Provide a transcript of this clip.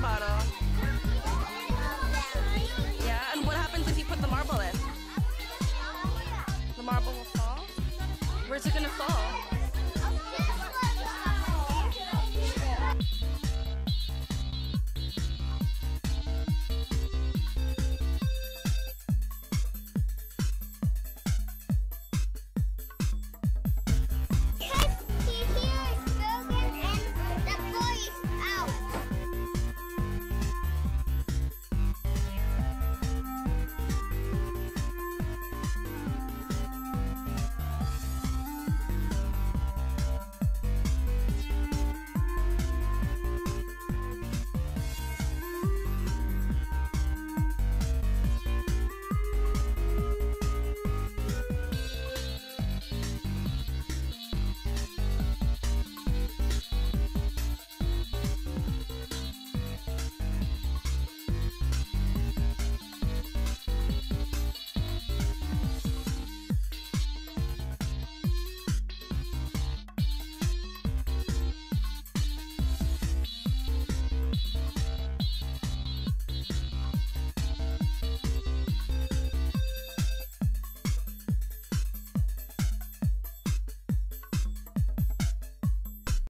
Bottle? Yeah, and what happens if you put the marble in? The marble will fall? Where's it gonna fall?